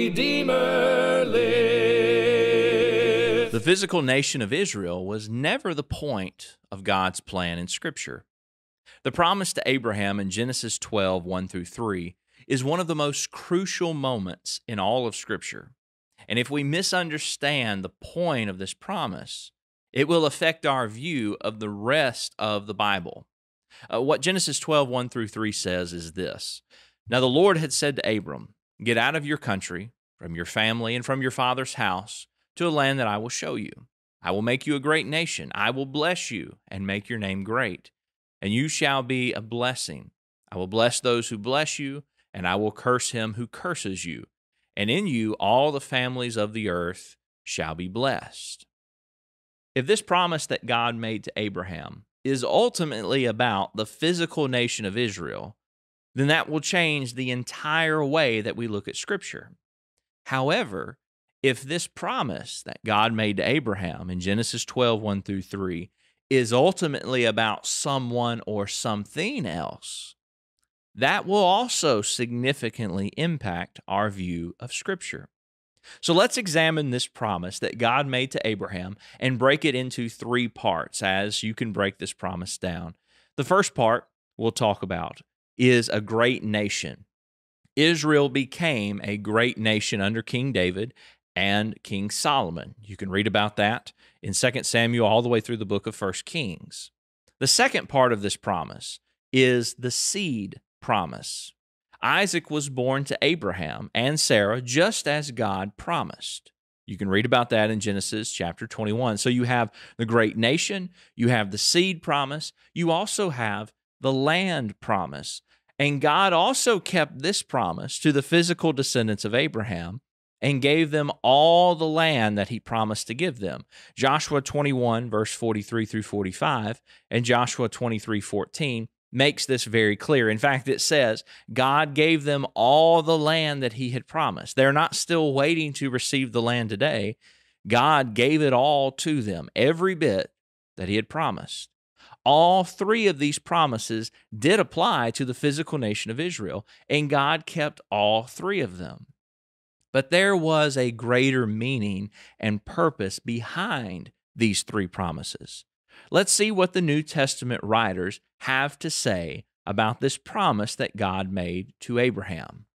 Redeemer lives. The physical nation of Israel was never the point of God's plan in Scripture. The promise to Abraham in Genesis 12, 1 through 3, is one of the most crucial moments in all of Scripture. And if we misunderstand the point of this promise, it will affect our view of the rest of the Bible. Uh, what Genesis 12, 1 through 3 says is this Now the Lord had said to Abram, Get out of your country, from your family, and from your father's house to a land that I will show you. I will make you a great nation. I will bless you and make your name great, and you shall be a blessing. I will bless those who bless you, and I will curse him who curses you. And in you all the families of the earth shall be blessed. If this promise that God made to Abraham is ultimately about the physical nation of Israel, then that will change the entire way that we look at Scripture. However, if this promise that God made to Abraham in Genesis 12, 1 through 3, is ultimately about someone or something else, that will also significantly impact our view of Scripture. So let's examine this promise that God made to Abraham and break it into three parts as you can break this promise down. The first part we'll talk about is a great nation. Israel became a great nation under King David and King Solomon. You can read about that in 2 Samuel all the way through the book of 1 Kings. The second part of this promise is the seed promise. Isaac was born to Abraham and Sarah just as God promised. You can read about that in Genesis chapter 21. So you have the great nation, you have the seed promise, you also have the land promise. And God also kept this promise to the physical descendants of Abraham and gave them all the land that he promised to give them. Joshua 21, verse 43 through 45, and Joshua 23, 14 makes this very clear. In fact, it says God gave them all the land that He had promised. They're not still waiting to receive the land today. God gave it all to them, every bit that He had promised. All three of these promises did apply to the physical nation of Israel, and God kept all three of them. But there was a greater meaning and purpose behind these three promises. Let's see what the New Testament writers have to say about this promise that God made to Abraham.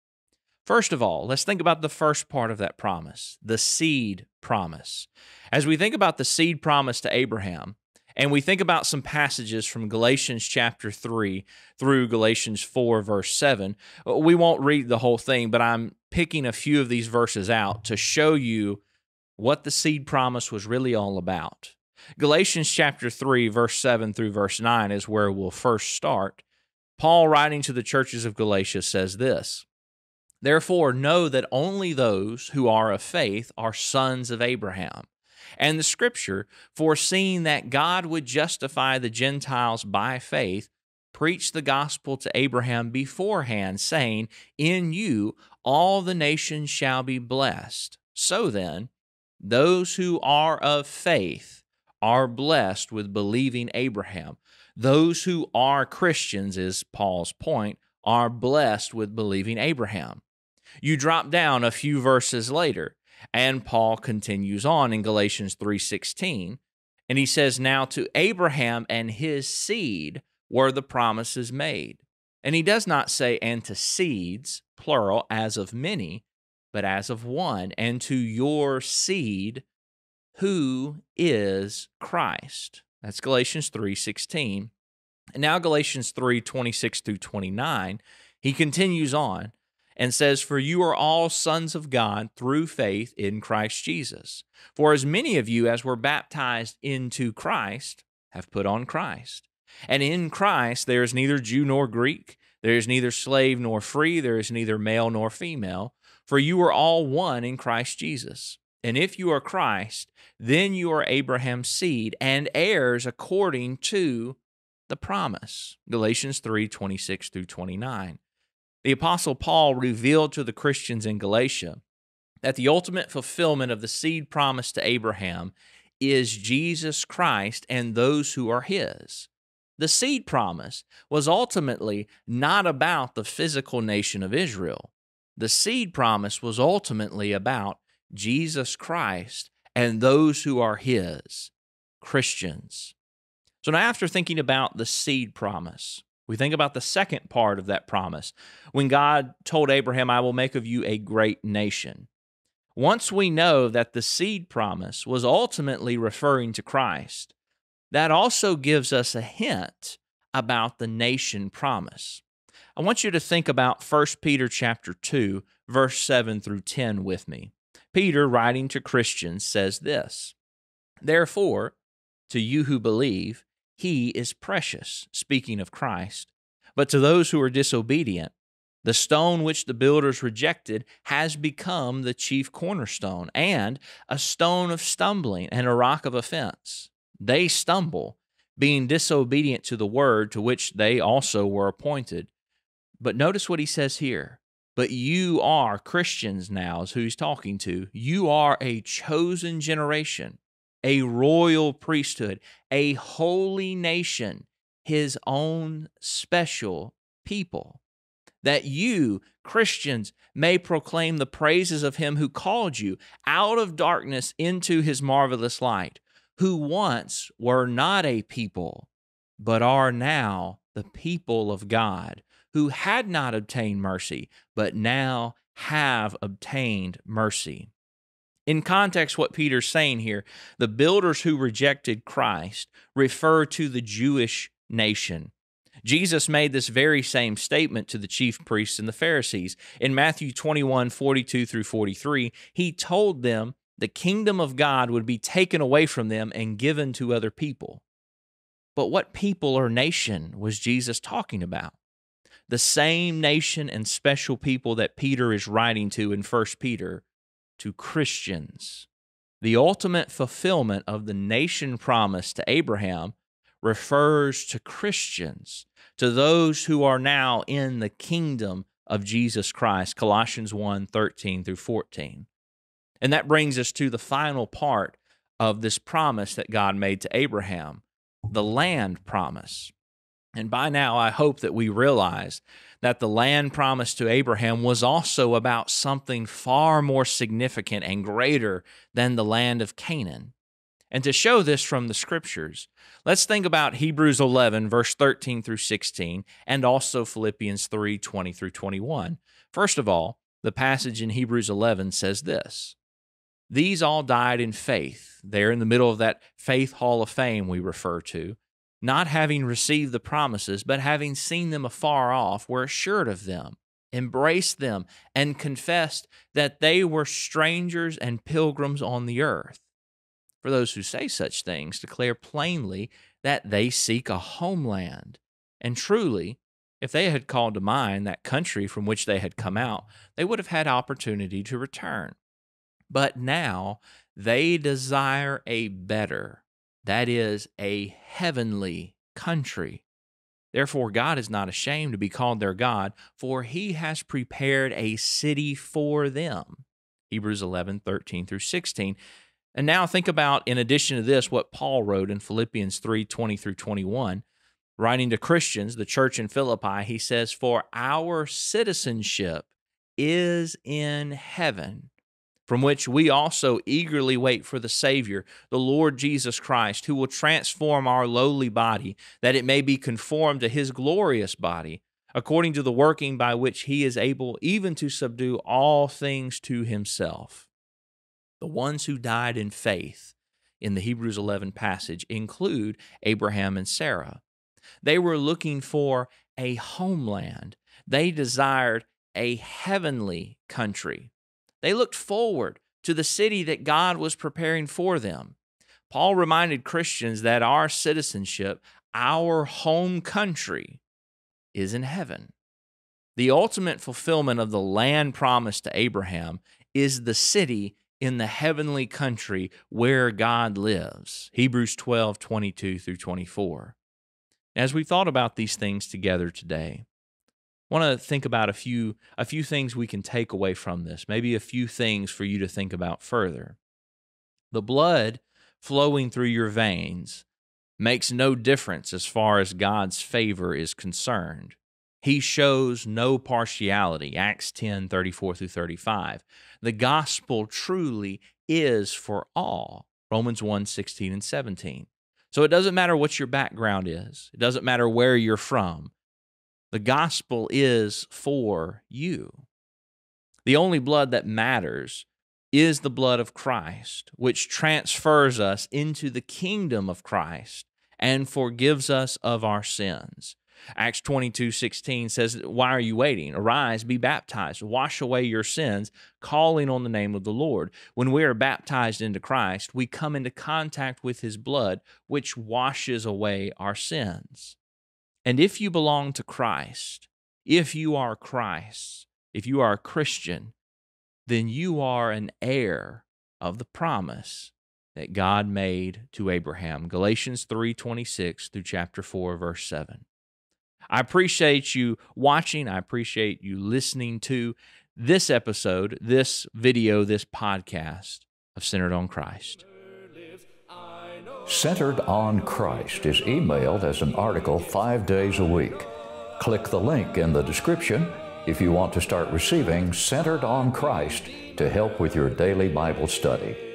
First of all, let's think about the first part of that promise, the seed promise. As we think about the seed promise to Abraham, and we think about some passages from Galatians chapter 3 through Galatians 4, verse 7. Uh, we won't read the whole thing, but I'm picking a few of these verses out to show you what the seed promise was really all about. Galatians chapter 3, verse 7 through verse 9 is where we'll first start. Paul, writing to the churches of Galatia, says this Therefore, know that only those who are of faith are sons of Abraham. And the scripture, foreseeing that God would justify the Gentiles by faith, preached the gospel to Abraham beforehand, saying, In you all the nations shall be blessed. So then, those who are of faith are blessed with believing Abraham. Those who are Christians, is Paul's point, are blessed with believing Abraham. You drop down a few verses later, and Paul continues on in Galatians 3:16, and he says, "Now to Abraham and his seed were the promises made." And he does not say, and to seeds, plural, as of many, but as of one, and to your seed, who is Christ. That's Galatians 3:16. And now Galatians 3:26 through 29, he continues on and says, For you are all sons of God through faith in Christ Jesus. For as many of you as were baptized into Christ have put on Christ. And in Christ there is neither Jew nor Greek, there is neither slave nor free, there is neither male nor female, for you are all one in Christ Jesus. And if you are Christ, then you are Abraham's seed and heirs according to the promise. Galatians 3 26 through 29. The Apostle Paul revealed to the Christians in Galatia that the ultimate fulfillment of the seed promise to Abraham is Jesus Christ and those who are his. The seed promise was ultimately not about the physical nation of Israel, The seed promise was ultimately about Jesus Christ and those who are his, Christians. So now, after thinking about the seed promise, we think about the second part of that promise when God told Abraham, I will make of you a great nation. Once we know that the seed promise was ultimately referring to Christ, that also gives us a hint about the nation promise. I want you to think about 1 Peter chapter 2 verse 7 through 10 with me. Peter writing to Christians says this: Therefore, to you who believe, he is precious, speaking of Christ. But to those who are disobedient, the stone which the builders rejected has become the chief cornerstone, and a stone of stumbling and a rock of offense. They stumble, being disobedient to the word to which they also were appointed. But notice what he says here. But you are Christians now, is who he's talking to. You are a chosen generation, a royal priesthood, a holy nation, his own special people, that you, Christians, may proclaim the praises of him who called you out of darkness into his marvelous light, who once were not a people, but are now the people of God, who had not obtained mercy, but now have obtained mercy. In context, what Peter's saying here, the builders who rejected Christ refer to the Jewish nation. Jesus made this very same statement to the chief priests and the Pharisees. In Matthew 21 42 through 43, he told them the kingdom of God would be taken away from them and given to other people. But what people or nation was Jesus talking about? The same nation and special people that Peter is writing to in 1 Peter to Christians. The ultimate fulfillment of the nation promise to Abraham refers to Christians, to those who are now in the kingdom of Jesus Christ. Colossians 1 13 through 14. And that brings us to the final part of this promise that God made to Abraham the land promise. And by now, I hope that we realize that the land promised to Abraham was also about something far more significant and greater than the land of Canaan. And to show this from the scriptures, let's think about Hebrews 11, verse 13 through 16, and also Philippians 3, 20 through 21. First of all, the passage in Hebrews 11 says this These all died in faith. They're in the middle of that faith hall of fame we refer to not having received the promises, but having seen them afar off, were assured of them, embraced them, and confessed that they were strangers and pilgrims on the earth. For those who say such things, declare plainly that they seek a homeland. And truly, if they had called to mind that country from which they had come out, they would have had opportunity to return. But now they desire a better that is a heavenly country. Therefore, God is not ashamed to be called their God, for he has prepared a city for them. Hebrews 11, 13 through 16. And now think about, in addition to this, what Paul wrote in Philippians 3, 20 through 21. Writing to Christians, the church in Philippi, he says, For our citizenship is in heaven from which we also eagerly wait for the Savior, the Lord Jesus Christ, who will transform our lowly body, that it may be conformed to his glorious body, according to the working by which he is able even to subdue all things to himself. The ones who died in faith in the Hebrews 11 passage include Abraham and Sarah. They were looking for a homeland, they desired a heavenly country they looked forward to the city that God was preparing for them. Paul reminded Christians that our citizenship, our home country, is in heaven. The ultimate fulfillment of the land promised to Abraham is the city in the heavenly country where God lives. Hebrews 12, 22 through 24. As we thought about these things together today, want to think about a few a few things we can take away from this maybe a few things for you to think about further the blood flowing through your veins makes no difference as far as God's favor is concerned He shows no partiality. Acts 10 34 through 35. The gospel truly is for all. Romans 1 16 and 17. So it doesn't matter what your background is, it doesn't matter where you're from. The gospel is for you. The only blood that matters is the blood of Christ, which transfers us into the kingdom of Christ and forgives us of our sins. Acts 22 16 says, Why are you waiting? Arise, be baptized, wash away your sins, calling on the name of the Lord. When we are baptized into Christ, we come into contact with his blood, which washes away our sins. And if you belong to Christ, if you are Christ, if you are a Christian, then you are an heir of the promise that God made to Abraham. Galatians 3:26 through chapter 4 verse 7. I appreciate you watching. I appreciate you listening to this episode, this video, this podcast of Centered on Christ. Centered on Christ is emailed as an article five days a week. Click the link in the description if you want to start receiving Centered on Christ to help with your daily Bible study.